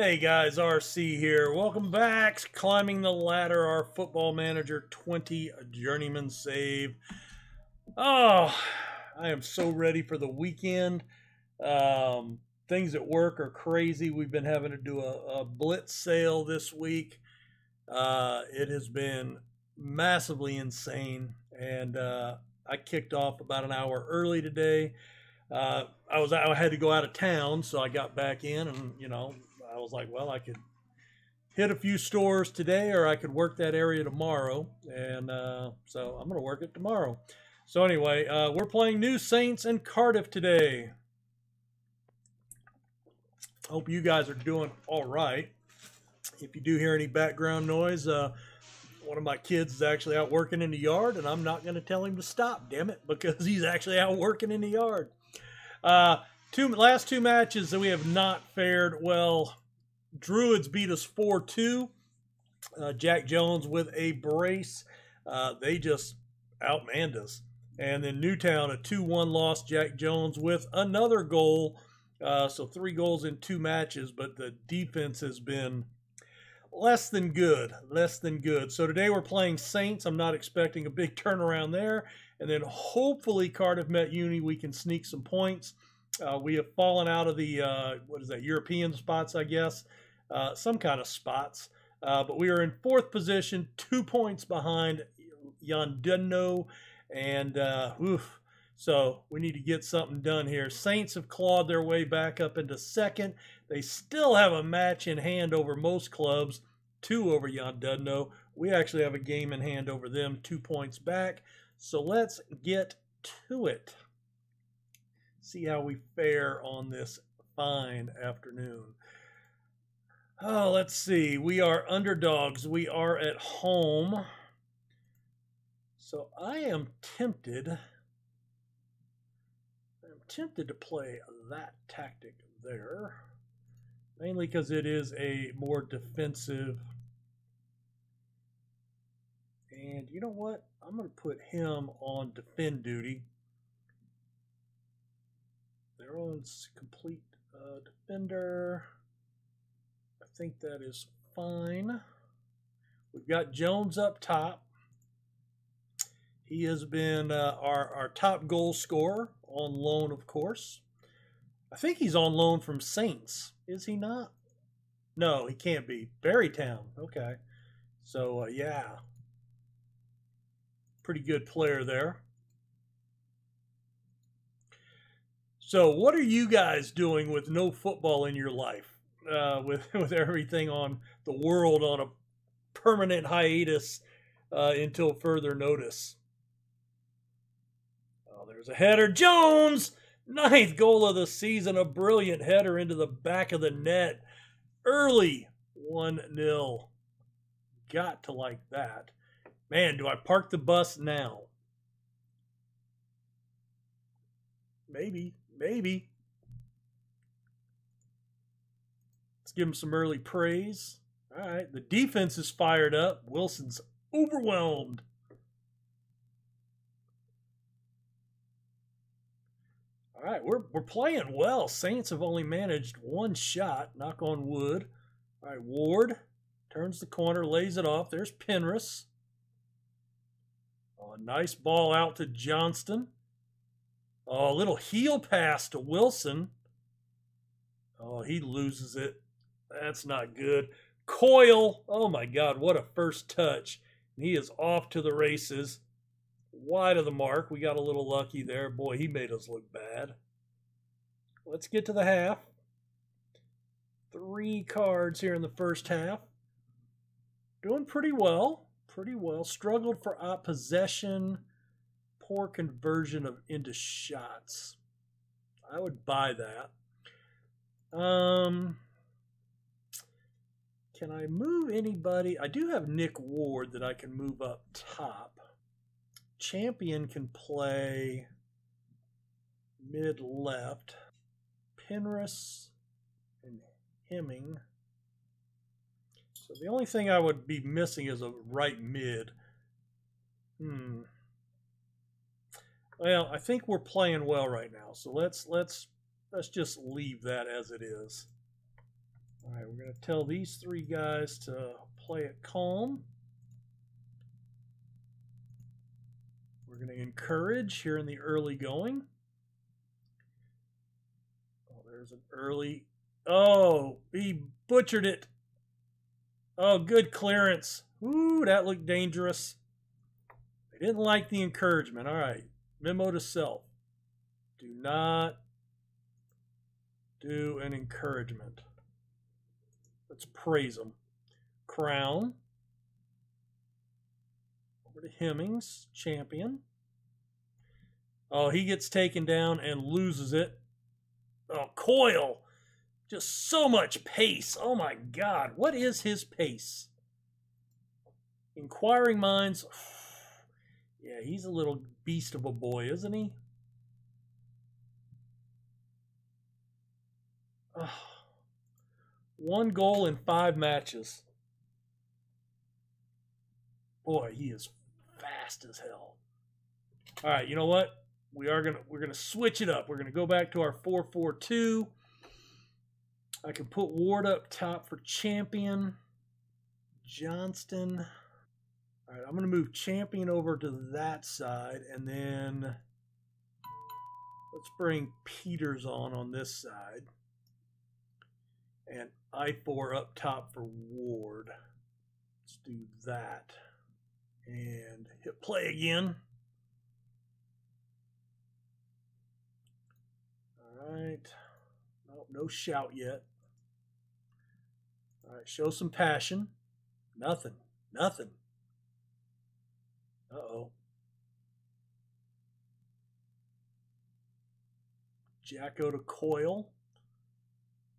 Hey guys, RC here. Welcome back. Climbing the ladder, our football manager 20 journeyman save. Oh, I am so ready for the weekend. Um, things at work are crazy. We've been having to do a, a blitz sale this week. Uh, it has been massively insane, and uh, I kicked off about an hour early today. Uh, I was I had to go out of town, so I got back in, and you know I was like, well, I could hit a few stores today, or I could work that area tomorrow, and uh, so I'm gonna work it tomorrow. So anyway, uh, we're playing New Saints in Cardiff today. Hope you guys are doing all right. If you do hear any background noise, uh, one of my kids is actually out working in the yard, and I'm not going to tell him to stop, damn it, because he's actually out working in the yard. Uh, two last two matches that we have not fared well Druids beat us 4 2. Uh, Jack Jones with a brace. Uh, they just outmanned us. And then Newtown, a 2 1 loss. Jack Jones with another goal. Uh, so three goals in two matches, but the defense has been less than good. Less than good. So today we're playing Saints. I'm not expecting a big turnaround there. And then hopefully Cardiff Met Uni, we can sneak some points. Uh, we have fallen out of the uh, what is that European spots, I guess, uh, some kind of spots. Uh, but we are in fourth position, two points behind Llandudno, and uh, oof, so we need to get something done here. Saints have clawed their way back up into second. They still have a match in hand over most clubs, two over Llandudno. We actually have a game in hand over them, two points back. So let's get to it see how we fare on this fine afternoon. Oh, let's see. We are underdogs. We are at home. So I am tempted. I'm tempted to play that tactic there. Mainly because it is a more defensive. And you know what? I'm going to put him on defend duty. Everyone's complete uh, defender. Think that is fine. We've got Jones up top. He has been uh, our, our top goal scorer on loan, of course. I think he's on loan from Saints. Is he not? No, he can't be. Barry Town. Okay. So, uh, yeah. Pretty good player there. So, what are you guys doing with no football in your life? Uh, with with everything on the world on a permanent hiatus uh, until further notice. Oh, there's a header. Jones, ninth goal of the season, a brilliant header into the back of the net. Early 1 0. Got to like that. Man, do I park the bus now? Maybe. Maybe. Let's give him some early praise. All right, the defense is fired up. Wilson's overwhelmed. All right, we're we're playing well. Saints have only managed one shot. Knock on wood. All right, Ward turns the corner, lays it off. There's Penrith. Oh, a nice ball out to Johnston. Oh, a little heel pass to Wilson. Oh, he loses it. That's not good. Coyle, Oh my God, what a first touch. He is off to the races. Wide of the mark. We got a little lucky there. Boy, he made us look bad. Let's get to the half. Three cards here in the first half. Doing pretty well. Pretty well. Struggled for possession poor conversion of into shots. I would buy that. Um, can I move anybody? I do have Nick Ward that I can move up top. Champion can play mid left. Penrith and Hemming. So the only thing I would be missing is a right mid. Hmm. Well, I think we're playing well right now, so let's let's let's just leave that as it is. All right, we're going to tell these three guys to play it calm. We're going to encourage here in the early going. Oh, there's an early. Oh, he butchered it. Oh, good clearance. Ooh, that looked dangerous. They didn't like the encouragement. All right. Memo to self. Do not do an encouragement. Let's praise him. Crown. Over to Hemmings, champion. Oh, he gets taken down and loses it. Oh, Coyle. Just so much pace. Oh my God. What is his pace? Inquiring minds. Yeah, he's a little beast of a boy, isn't he? Oh. One goal in five matches. Boy, he is fast as hell. All right, you know what? We are gonna we're gonna switch it up. We're gonna go back to our four four two. I can put Ward up top for champion. Johnston. All right, I'm going to move champion over to that side, and then let's bring Peters on on this side. And I4 up top for Ward. Let's do that. And hit play again. All right. Nope, no shout yet. All right, show some passion. Nothing. Nothing. Uh-oh. Jacko to Coyle.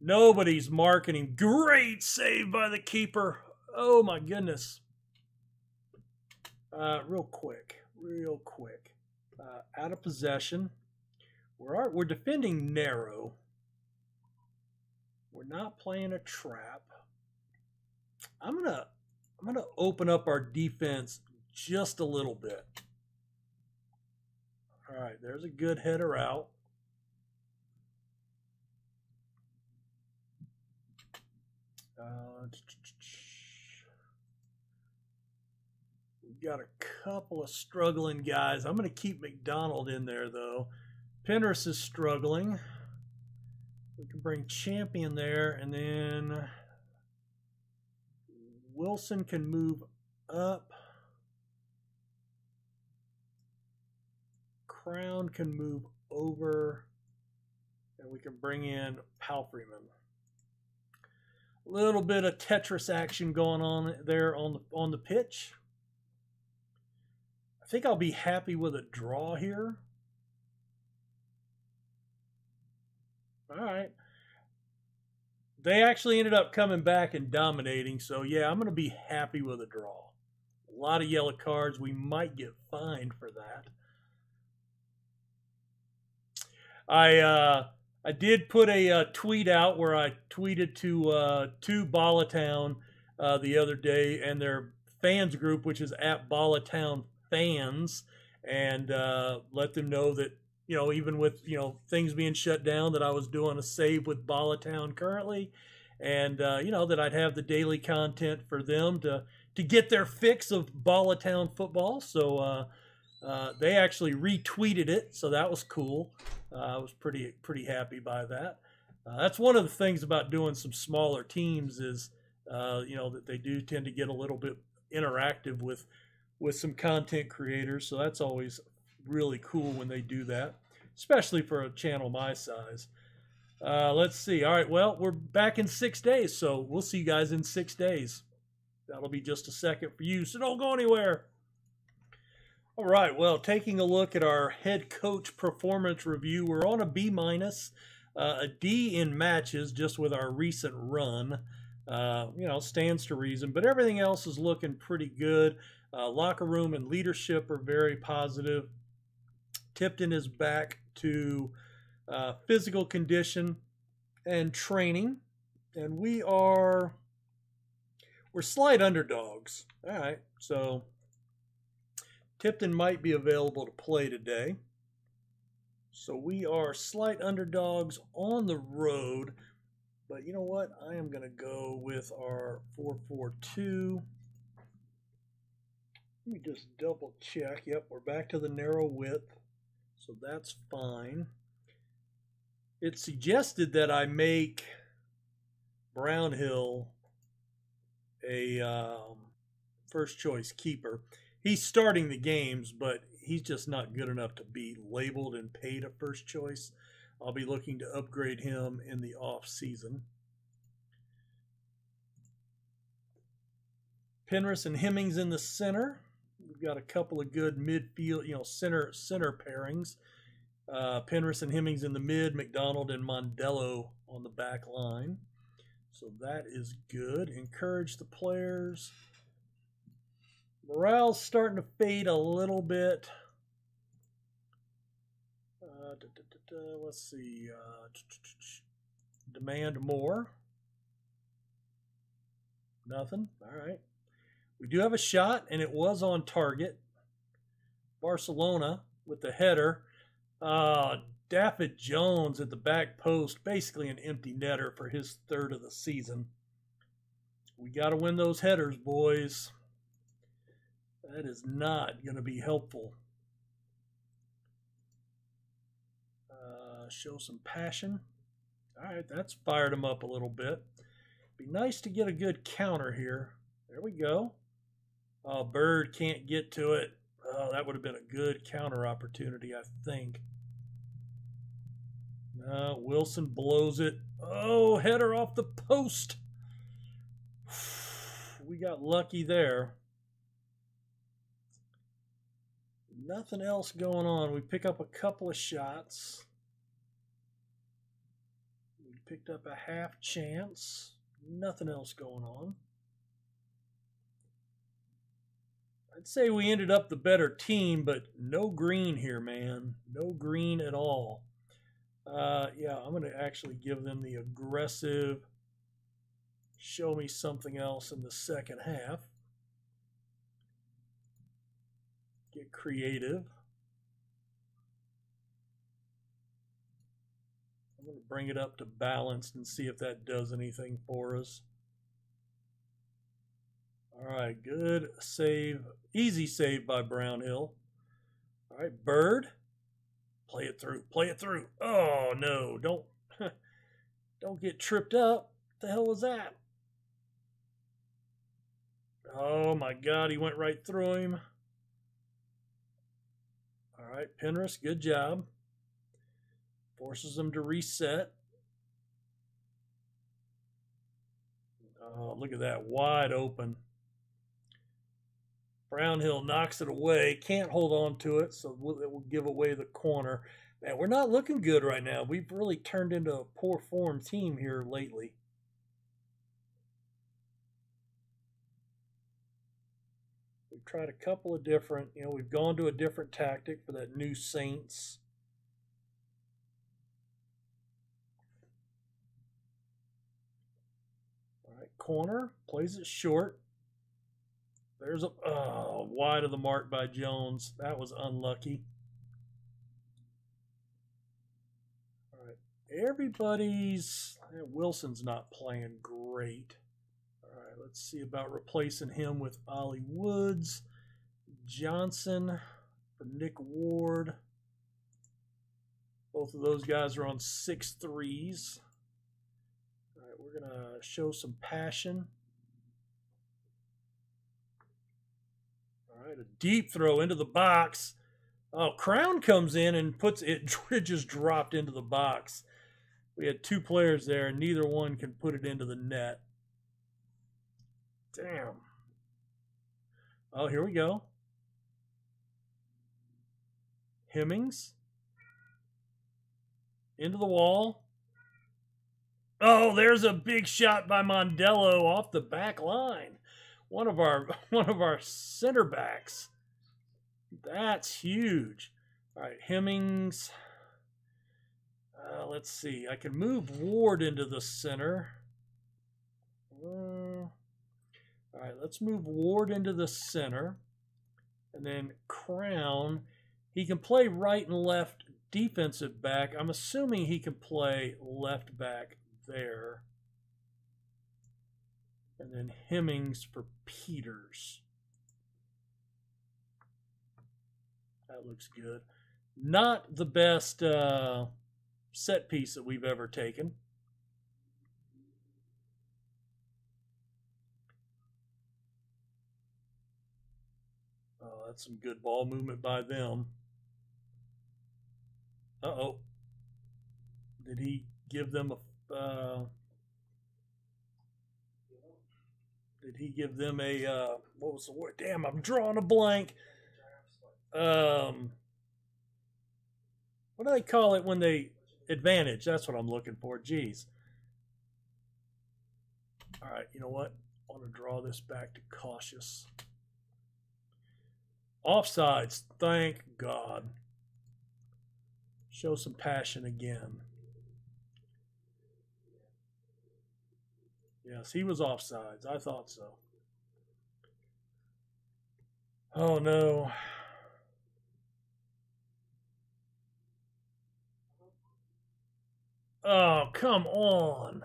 Nobody's marketing. Great save by the keeper. Oh my goodness. Uh, real quick, real quick. Uh, out of possession. We're we're defending narrow. We're not playing a trap. I'm gonna I'm gonna open up our defense just a little bit. All right, there's a good header out. We've got a couple of struggling guys. I'm going to keep McDonald in there, though. Penrith is struggling. We can bring Champion there, and then Wilson can move up. Crown can move over, and we can bring in Palfreyman. Little bit of Tetris action going on there on the on the pitch. I think I'll be happy with a draw here. All right. They actually ended up coming back and dominating, so yeah, I'm going to be happy with a draw. A lot of yellow cards. We might get fined for that. I uh, I did put a uh, tweet out where I tweeted to uh, to Bala Town uh, the other day and their fans group, which is at Bala Town Fans, and uh, let them know that you know even with you know things being shut down, that I was doing a save with Bala Town currently, and uh, you know that I'd have the daily content for them to to get their fix of Bala Town football. So uh, they actually retweeted it, so that was cool. Uh, I was pretty pretty happy by that. Uh, that's one of the things about doing some smaller teams is uh, you know that they do tend to get a little bit interactive with with some content creators. So that's always really cool when they do that, especially for a channel my size. Uh, let's see. All right, well, we're back in six days, so we'll see you guys in six days. That'll be just a second for you, so don't go anywhere. All right. Well, taking a look at our head coach performance review, we're on a B minus, uh, a D in matches, just with our recent run. Uh, you know, stands to reason, but everything else is looking pretty good. Uh, locker room and leadership are very positive. Tipton is back to uh, physical condition and training, and we are we're slight underdogs. All right, so Tipton might be available to play today. So we are slight underdogs on the road. But you know what? I am going to go with our 442. Let me just double check. Yep, we're back to the narrow width. So that's fine. It suggested that I make Brownhill a um, first choice keeper. He's starting the games, but he's just not good enough to be labeled and paid a first choice. I'll be looking to upgrade him in the off season. Penrith and Hemmings in the center. We've got a couple of good midfield, you know, center center pairings. Uh, and Hemmings in the mid, McDonald and Mondello on the back line. So that is good. Encourage the players. Morale's starting to fade a little bit. Uh, da, da, da, let's see. Uh, demand more. Nothing. All right. We do have a shot, and it was on target. Barcelona with the header. Uh, Dafydd Jones at the back post, basically an empty netter for his third of the season. We got to win those headers, boys. That is not going to be helpful. Uh, show some passion. All right, that's fired him up a little bit. Be nice to get a good counter here. There we go. Oh, Bird can't get to it. Oh, that would have been a good counter opportunity, I think. Uh, Wilson blows it. Oh, header off the post. We got lucky there. Nothing else going on. We pick up a couple of shots. We picked up a half chance. Nothing else going on. I'd say we ended up the better team, but no green here, man. No green at all. Uh, yeah, I'm going to actually give them the aggressive, show me something else in the second half. Get creative. I'm going to bring it up to balanced and see if that does anything for us. All right, good save. Easy save by Brownhill. All right, Bird. Play it through. Play it through. Oh no! Don't don't get tripped up. What the hell was that? Oh my God! He went right through him. All right, Penrith, good job. Forces them to reset. Oh, look at that, wide open. Brownhill knocks it away, can't hold on to it, so it will give away the corner. Man, we're not looking good right now. We've really turned into a poor form team here lately. We've tried a couple of different, you know, we've gone to a different tactic for that new Saints. All right, corner, plays it short. There's a oh, wide of the mark by Jones. That was unlucky. All right, everybody's eh, Wilson's not playing great. All right, let's see about replacing him with Ollie Woods, Johnson for Nick Ward. Both of those guys are on six threes. All right, we're gonna show some passion. right, a deep throw into the box. Oh, Crown comes in and puts it, it just dropped into the box. We had two players there, and neither one can put it into the net. Damn. Oh, here we go. Hemmings. Into the wall. Oh, there's a big shot by Mondello off the back line one of our one of our center backs. That's huge. All right, Hemmings. Uh, let's see. I can move Ward into the center. Uh, all right, let's move Ward into the center. And then Crown. He can play right and left defensive back. I'm assuming he can play left back there. And then Hemmings for Peters. That looks good. Not the best uh, set piece that we've ever taken. Oh, that's some good ball movement by them. Uh-oh. Did he give them a... Uh, did he give them a... Uh, what was the word? Damn, I'm drawing a blank. Um, what do they call it when they... Advantage, that's what I'm looking for. Jeez. All right, you know what? I want to draw this back to cautious. Offsides, thank God. Show some passion again. Yes, he was offsides. I thought so. Oh no. Oh, come on.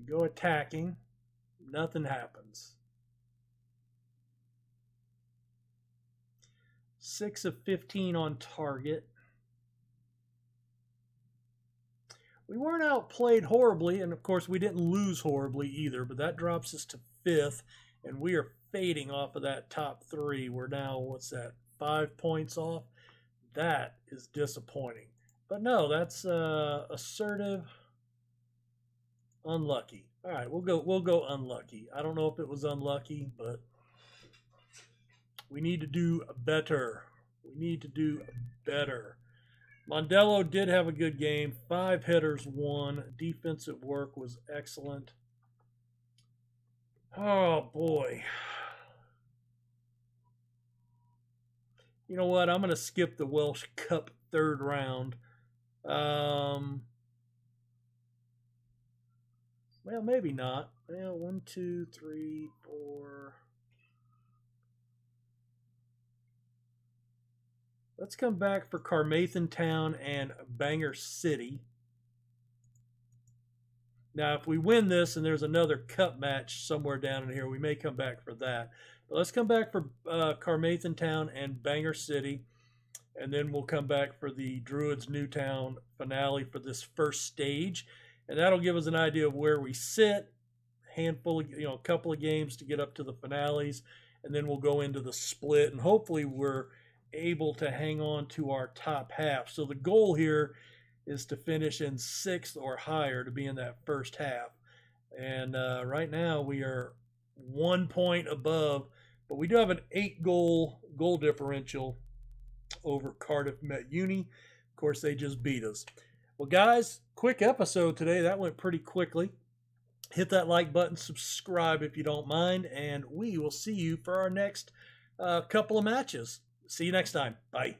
Go attacking, nothing happens. Six of 15 on target. We weren't outplayed horribly, and of course we didn't lose horribly either, but that drops us to fifth, and we are fading off of that top three. We're now, what's that, five points off? That is disappointing. But no, that's uh, assertive Unlucky. All right, we'll go. We'll go unlucky. I don't know if it was unlucky, but we need to do better. We need to do better. Mondello did have a good game. Five hitters, one. Defensive work was excellent. Oh boy. You know what? I'm going to skip the Welsh Cup third round. Um, well, maybe not. Well, one, two, three, four. Let's come back for Carmarthen Town and Bangor City. Now, if we win this and there's another cup match somewhere down in here, we may come back for that. But let's come back for uh, Carmarthen Town and Bangor City. And then we'll come back for the Druids Newtown finale for this first stage and that'll give us an idea of where we sit. Handful of, you know, a couple of games to get up to the finales, and then we'll go into the split, and hopefully we're able to hang on to our top half. So the goal here is to finish in sixth or higher to be in that first half. And uh, right now we are one point above, but we do have an eight goal goal differential over Cardiff Met Uni. Of course, they just beat us. Well, guys, quick episode today. That went pretty quickly. Hit that like button, subscribe if you don't mind, and we will see you for our next uh, couple of matches. See you next time. Bye.